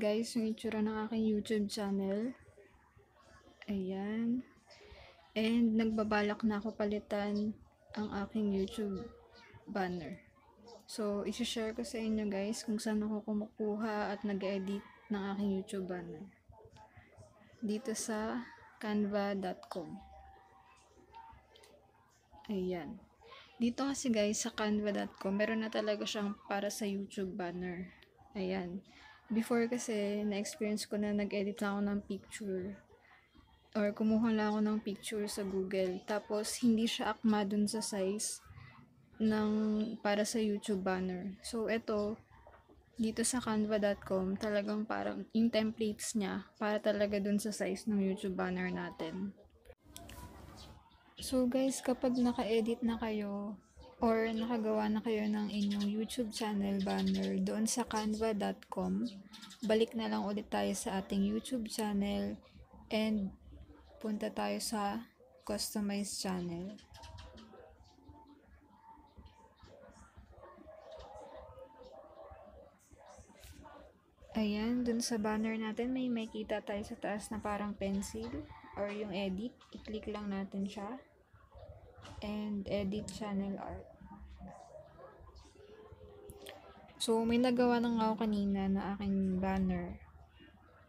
guys yung itsura ng aking YouTube channel. Ayan. And nagbabalak na ako palitan ang aking YouTube banner. So, isi-share ko sa inyo guys kung saan ako kumukuha at nag-edit ng aking YouTube banner. Dito sa canva.com. Ayan. Dito kasi guys sa canva.com, meron na talaga siyang para sa YouTube banner. Ayan. Before kasi, na-experience ko na nag-edit lang ako ng picture. Or kumuha lang ako ng picture sa Google. Tapos, hindi siya akma dun sa size ng para sa YouTube banner. So, ito, dito sa canva.com, talagang parang yung templates niya para talaga dun sa size ng YouTube banner natin. So guys, kapag naka-edit na kayo nakagawa na kayo ng inyong YouTube channel banner doon sa canva.com, balik na lang ulit tayo sa ating YouTube channel and punta tayo sa customize channel. Ayan, dun sa banner natin may makita tayo sa taas na parang pencil or yung edit. I-click lang natin siya. And edit channel art. So, may nagawa na nga ako kanina na aking banner.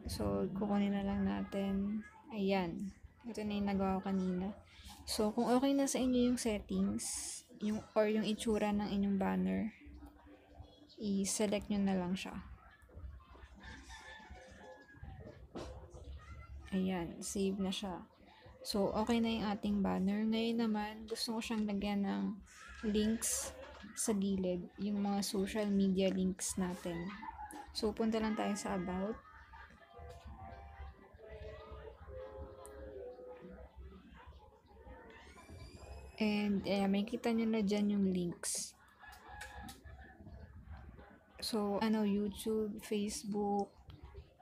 So, kukunin na lang natin. Ayan. Ito na yung nagawa ko kanina. So, kung okay na sa inyo yung settings, yung, or yung itsura ng inyong banner, i-select nyo na lang siya. Ayan, save na siya. So, okay na yung ating banner. Ngayon naman, gusto ko siyang lagyan ng links sa gilid. Yung mga social media links natin. So, punta lang tayo sa about. And, eh, may kita nyo na dyan yung links. So, ano, YouTube, Facebook,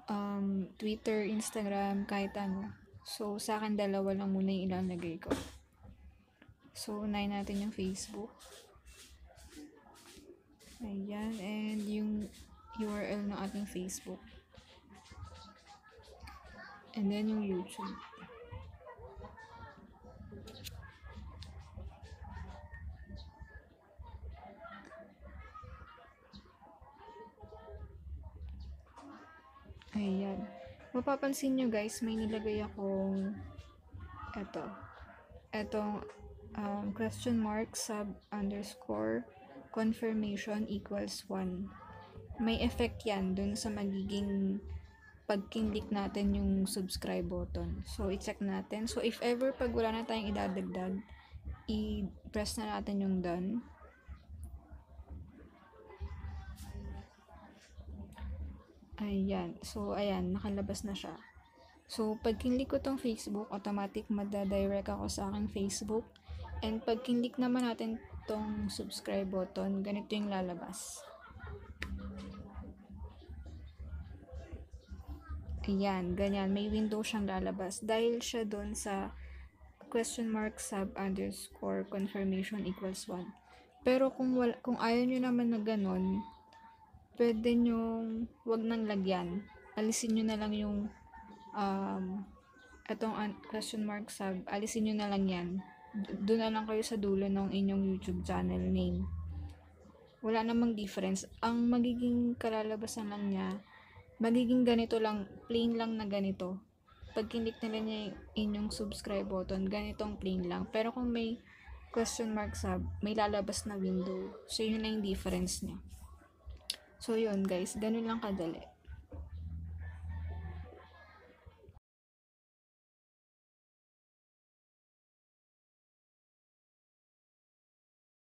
um, Twitter, Instagram, kahit ano. So, sa akin dalawa lang muna yung ilalagay ko. So, unahin natin yung Facebook. Ayan, and yung URL ng ating Facebook. And then yung YouTube. Ayan. Mapapansin nyo guys, may nilagay akong eto. Etong um, question mark sub underscore confirmation equals 1. May effect yan dun sa magiging pag-click natin yung subscribe button. So, i-check natin. So, if ever pag wala na tayong idadagdag, i-press na natin yung done. Ayan. So, ayan. Nakalabas na siya. So, pag kinlik ko tong Facebook, automatic madadirect ako sa aking Facebook. And pag kinlik naman natin tong subscribe button, ganito yung lalabas. Ayan, ganyan. May window siyang lalabas. Dahil siya doon sa question mark sub underscore confirmation equals 1. Pero kung, wala, kung ayaw nyo naman na ganun, pwede nyo wag nang lagyan. Alisin nyo na lang yung um, itong question mark sub. Alisin nyo na lang yan. Doon na lang kayo sa dulo ng inyong YouTube channel name. Wala namang difference. Ang magiging kalalabasan lang niya, magiging ganito lang, plain lang na ganito. Pag kinik nila niya inyong subscribe button, ganitong plain lang. Pero kung may question mark sub, may lalabas na window. So, yun na yung difference niya. So, yun guys. Ganun lang kadali.